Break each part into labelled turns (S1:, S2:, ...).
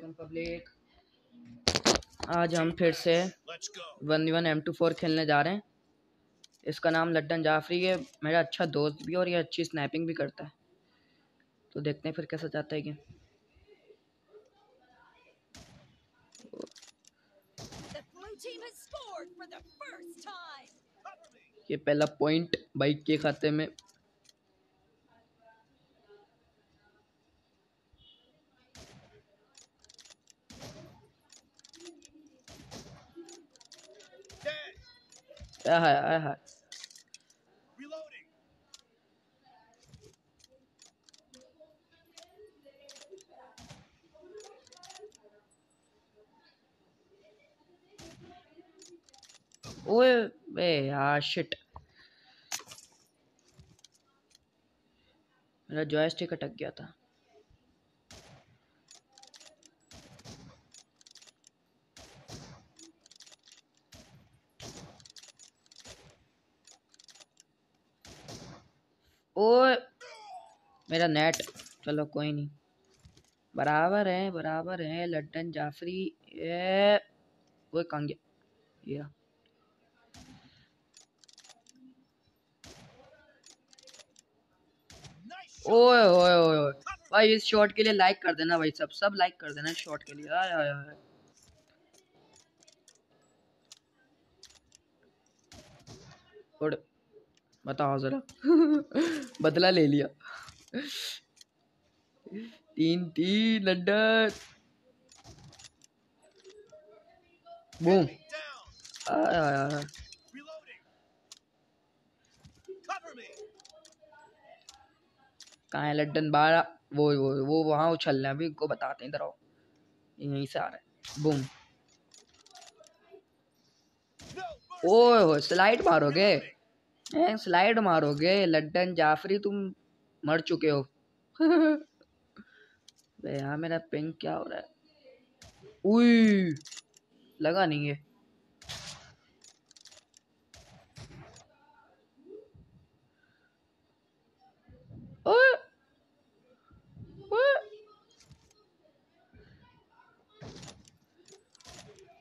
S1: वालेकुम पब्लिक आज हम फिर से one one M two four खेलने जा रहे हैं। इसका नाम लड्डन जाफरी है। मेरा अच्छा दोस्त भी और ये अच्छी स्नैपिंग भी करता है। तो देखते हैं फिर कैसा जाता है गेम ये पहला पॉइंट बाइक के खाते में है है ओए बे यार शिट मेरा जॉयस्टिक अटक गया था। मेरा नेट, चलो कोई नहीं। बराबर है बराबर है, लड्डन जाफरी ये वो कहाँ या। ओए ओए ओए भाई, इस शॉट के लिए लाइक कर देना भाई सब सब लाइक कर देना शॉट के लिए। आय आय आय बताओ जरा बदला ले लिया। तीन तीन लंडन बूम। कहाँ है लड्डन बारह वो वो वो वहाँ उछल रहे हैं। अभी को बताते हैं, इधर आओ। यहीं से आ रहा है। बूम। ओए, स्लाइड मारोगे? स्लाइड मारोगे, लड्डन जाफरी तुम मर चुके हो यार, मेरा पिंक क्या हो रहा है उई, लगा नहीं है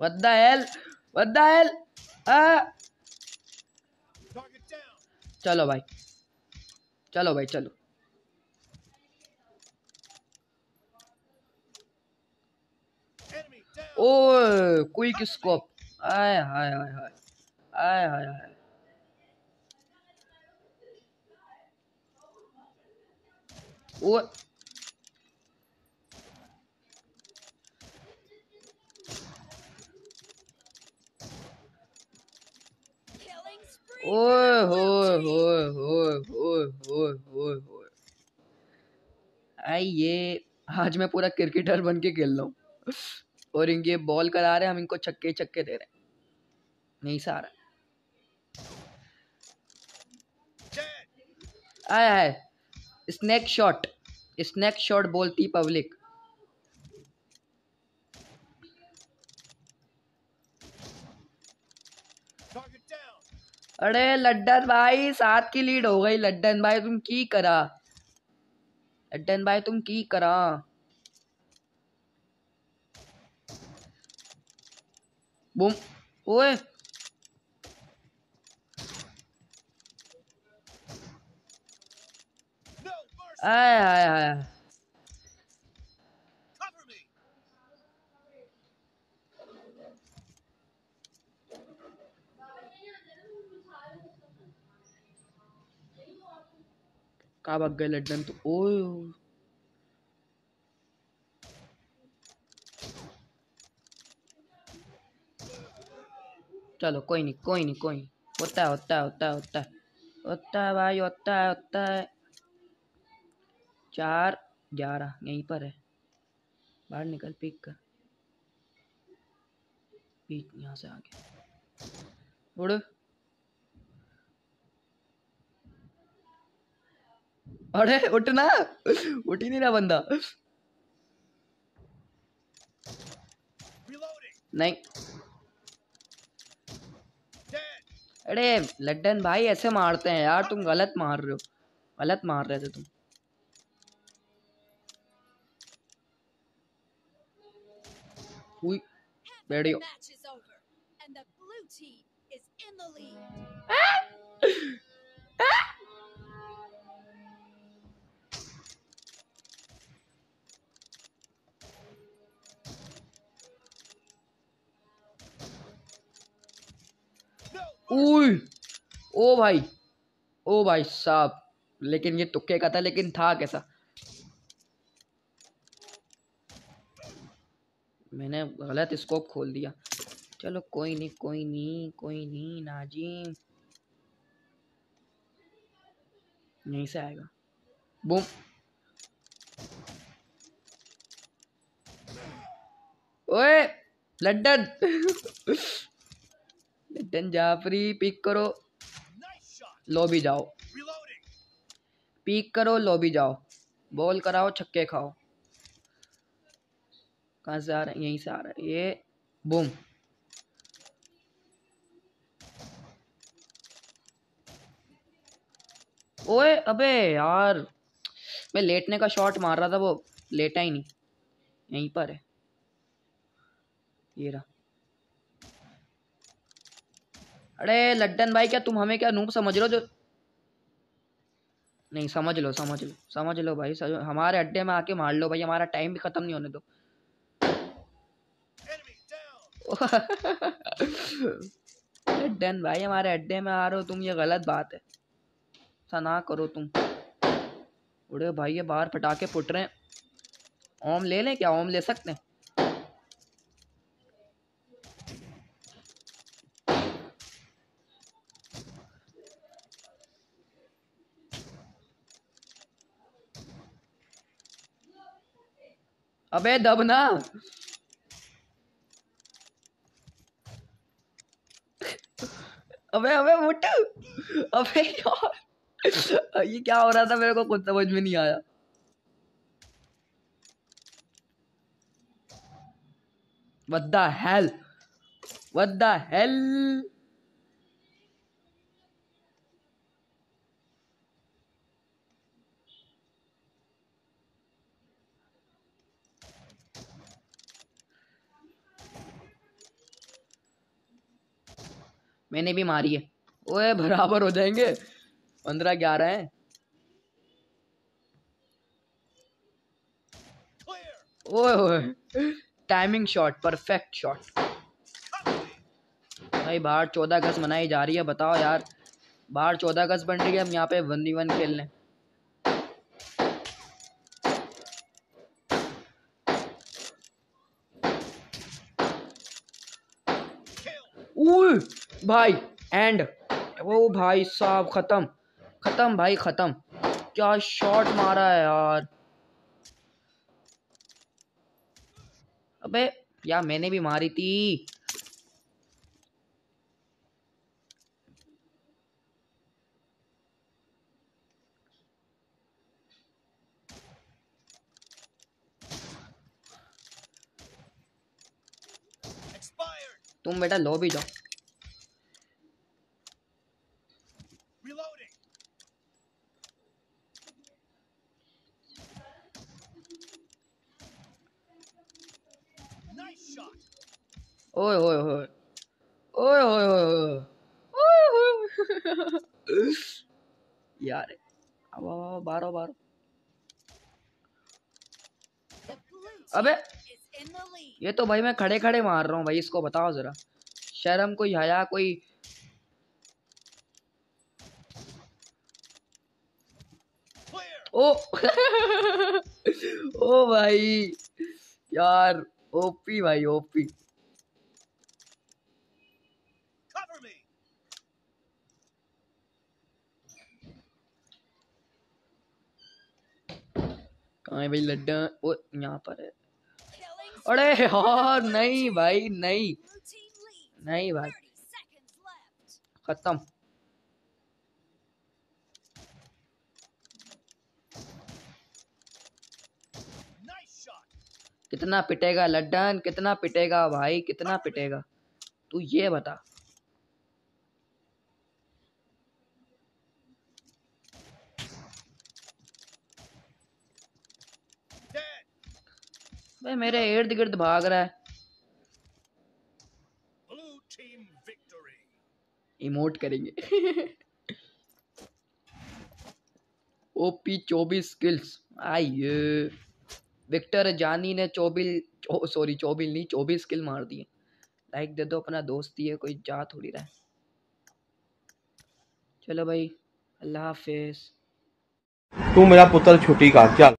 S1: What the hell? What the hell? Ah! चलो भाई। चलो भाई, चलो। ओ क्विक स्कोप आय हाय हाय हाय आय हाय हाय ओ ओए होए होए होए होए होए होए होए आई ये आज मैं पूरा क्रिकेटर बन के खेल रहा हूँ। और इनके बॉल करा रहे हैं, हम इनको छक्के छक्के दे रहे हैं। नहीं, सारा। आया है स्नैक शॉट स्नैक शॉट बोलती पब्लिक अरे, लड्डन भाई, सात की लीड हो गई। लड्डन भाई, तुम की करा? लड्डन भाई, तुम की करा? बुम। ओए। आय आय आय भाग गए लड्डन तो ओए चलो, कोई नहीं कोई नहीं कोई नहीं। होता है होता है होता है होता है। होता है भाई, होता है होता है। चार, ग्यारह, यहीं पर है। बाहर निकल पीक कर। पीक यहाँ से आगे। उड़। अरे उठना। उठ ही नहीं रहा बंदा। नहीं। अरे लड्डन भाई ऐसे मारते हैं यार तुम गलत मार रहे हो। गलत मार रहे थे तुम। बैठियो उई ओ भाई ओ भाई साहब, लेकिन ये तुक्के का था, लेकिन था कैसा? मैंने गलत स्कोप खोल दिया। चलो कोई नहीं कोई नहीं कोई नहीं, नाजिम। यहीं से आएगा। बूम। ओए, लड्डन। लड्डन जाफरी पिक करो। लॉबी जाओ। पीक करो लॉबी जाओ। बॉल कराओ, छक्के खाओ। कहाँ से आ रहा है? यहीं से आ रहा है। ये बूम ओए, अबे यार, मैं लेटने का शॉट मार रहा था, वो लेटा ही नहीं। यहीं पर है। ये रहा। अरे लड्डन भाई क्या तुम हमें क्या नूब समझ लो जो नहीं समझ लो समझ लो समझ लो भाई समझ, हमारे अड्डे में आके मार लो भाई हमारा टाइम भी खत्म नहीं होने दो। लड्डन भाई हमारे अड्डे में आ रहे हो तुम ये गलत बात है। ऐसा ना करो तुम। उड़े भाई ये बाहर पटाखे फुट रहे हैं। ओम ले लें क्या? ओम ले सकते हैं? अबे दब ना। अबे अबे मोटू अबे यार। ये क्या हो रहा था? मेरे को कुछ समझ में नहीं आया। What the hell? What the hell? मैंने भी मारी है। ओए बराबर हो जाएँगे। पंद्रह ग्यारह है। ओए ओए। टाइमिंग शॉट परफेक्ट शॉट भाई बाहर चौदह अगस्त मनाई जा रही है बताओ यार। बाहर चौदह अगस्त बन रही है हम यहाँ पे वन वन खेल लें उई, भाई एंड वो भाई साहब, खत्म. खत्म भाई, खत्म. क्या शॉट मारा है यार. अबे यार मैंने भी मारी थी. तुम बेटा लो भी जाओ.
S2: Reloading. Nice shot.
S1: बारो बारो अबे, ये तो भाई मैं खड़े खड़े मार रहा हूँ भाई, इसको बताओ जरा। शर्म कोई हया कोई ओ। ओ भाई। यार ओपी भाई ओपी. कहाँ है भाई लड्डा? ओ यहाँ पर है। अरे यार नहीं भाई नहीं. नहीं भाई।
S3: 30 seconds left.
S1: खत्म। कितना पिटेगा लड्डन कितना पिटेगा भाई कितना पिटेगा। तू ये बता। भाई मेरे इर्द गिर्द भाग रहा है। इमोट करेंगे। ओपी चौबीस स्किल्स आइए। विक्टर जानी ने चौबिल सॉरी चौबिल नहीं, चौबीस स्किल मार दिए लाइक दे दो अपना दोस्त ही है कोई जा थोड़ी रहा चलो भाई, अल्लाह हाफिज।
S4: तू मेरा पुत्र छुट्टी का चल